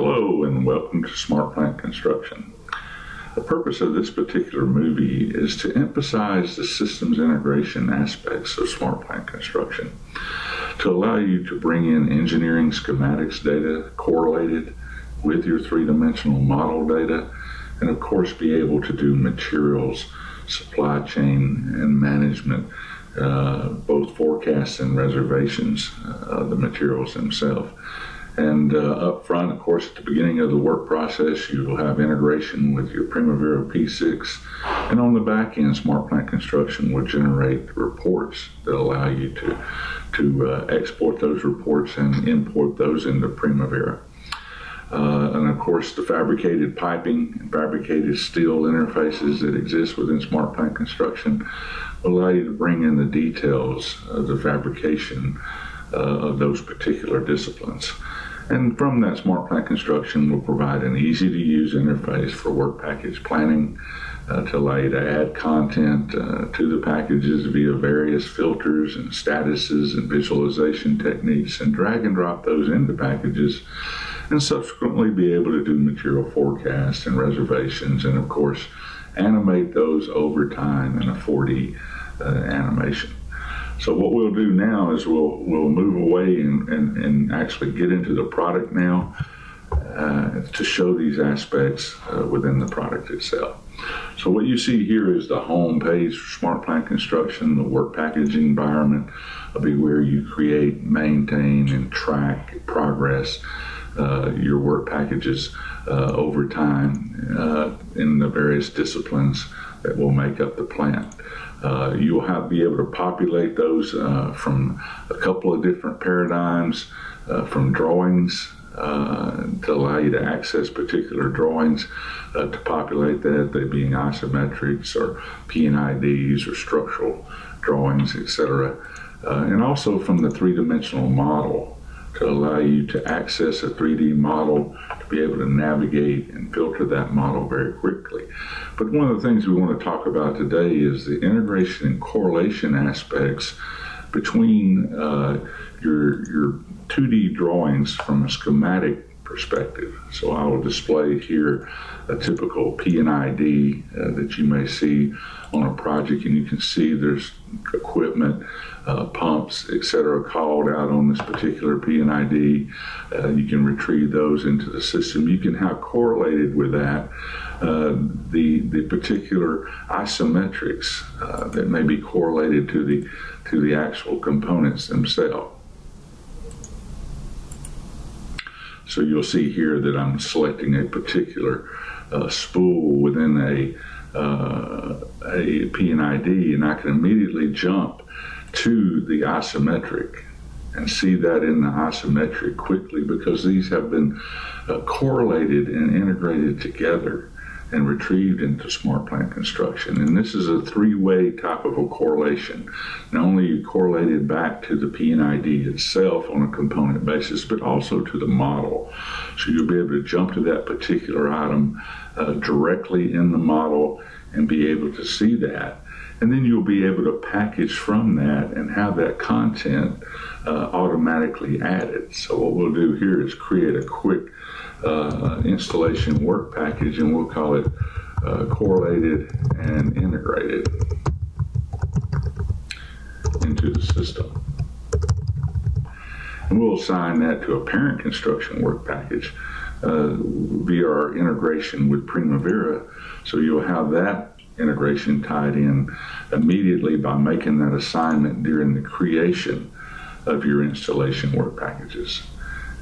Hello and welcome to SmartPlant Construction. The purpose of this particular movie is to emphasize the systems integration aspects of SmartPlant Construction to allow you to bring in engineering schematics data correlated with your three-dimensional model data and of course be able to do materials, supply chain and management uh, both forecasts and reservations uh, of the materials themselves. And uh, up front, of course, at the beginning of the work process, you will have integration with your Primavera P6. And on the back end, SmartPlant Construction will generate reports that allow you to, to uh, export those reports and import those into Primavera. Uh, and of course, the fabricated piping and fabricated steel interfaces that exist within SmartPlant Construction will allow you to bring in the details of the fabrication uh, of those particular disciplines. And from that SmartPlant Construction will provide an easy to use interface for work package planning uh, to allow you to add content uh, to the packages via various filters and statuses and visualization techniques and drag and drop those into packages and subsequently be able to do material forecasts and reservations and of course animate those over time in a 4D uh, animation. So what we'll do now is we'll we'll move away and, and, and actually get into the product now uh, to show these aspects uh, within the product itself. So what you see here is the home page for SmartPlant Construction, the work packaging environment will be where you create, maintain, and track progress uh, your work packages uh, over time uh, in the various disciplines that will make up the plant. Uh, you'll have be able to populate those uh, from a couple of different paradigms, uh, from drawings uh, to allow you to access particular drawings uh, to populate that, they being isometrics or P&IDs or structural drawings, etc. Uh, and also from the three-dimensional model to allow you to access a 3D model to be able to navigate and filter that model very quickly. But one of the things we want to talk about today is the integration and correlation aspects between uh, your, your 2D drawings from a schematic perspective. So I will display here a typical P&ID uh, that you may see on a project and you can see there's equipment, uh, pumps, etc. called out on this particular P&ID. Uh, you can retrieve those into the system. You can have correlated with that uh, the the particular isometrics uh, that may be correlated to the to the actual components themselves. So you'll see here that I'm selecting a particular uh, spool within a, uh, a P&ID and I can immediately jump to the isometric and see that in the isometric quickly because these have been uh, correlated and integrated together and retrieved into smart plant construction. And this is a three-way type of a correlation. Not only correlated back to the P&ID itself on a component basis, but also to the model. So you'll be able to jump to that particular item uh, directly in the model and be able to see that. And then you'll be able to package from that and have that content uh, automatically added. So what we'll do here is create a quick uh, installation work package, and we'll call it uh, correlated and integrated into the system. And we'll assign that to a parent construction work package uh, via our integration with Primavera. So you'll have that integration tied in immediately by making that assignment during the creation of your installation work packages.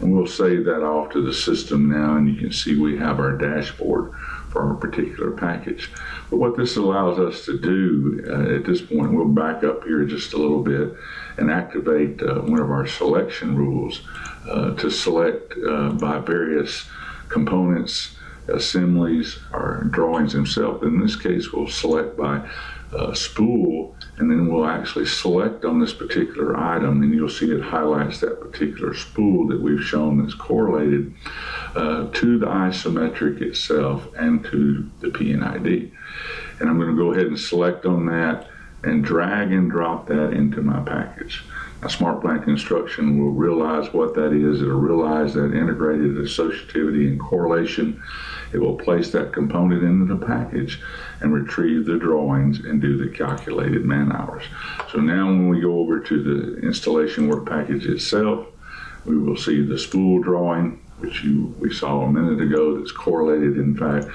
And we'll save that off to the system now, and you can see we have our dashboard for our particular package. But what this allows us to do uh, at this point, we'll back up here just a little bit and activate uh, one of our selection rules uh, to select uh, by various components, assemblies, or drawings themselves. In this case, we'll select by uh, spool and then we'll actually select on this particular item and you'll see it highlights that particular spool that we've shown that's correlated uh, to the isometric itself and to the P&ID. And I'm going to go ahead and select on that and drag and drop that into my package. Now, SmartPlant Construction will realize what that is. It'll realize that integrated associativity and correlation. It will place that component into the package and retrieve the drawings and do the calculated man hours. So now when we go over to the installation work package itself, we will see the spool drawing, which you we saw a minute ago that's correlated in fact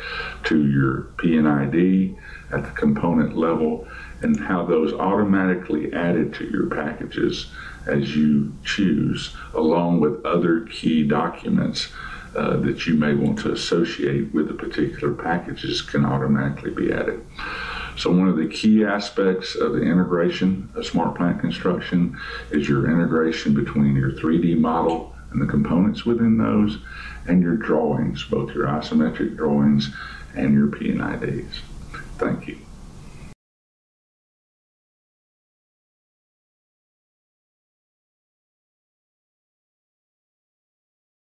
to your P&ID at the component level and how those automatically added to your packages as you choose along with other key documents uh, that you may want to associate with the particular packages can automatically be added. So one of the key aspects of the integration of smart plant construction is your integration between your 3D model and the components within those and your drawings, both your isometric drawings and your P&IDs. Thank you.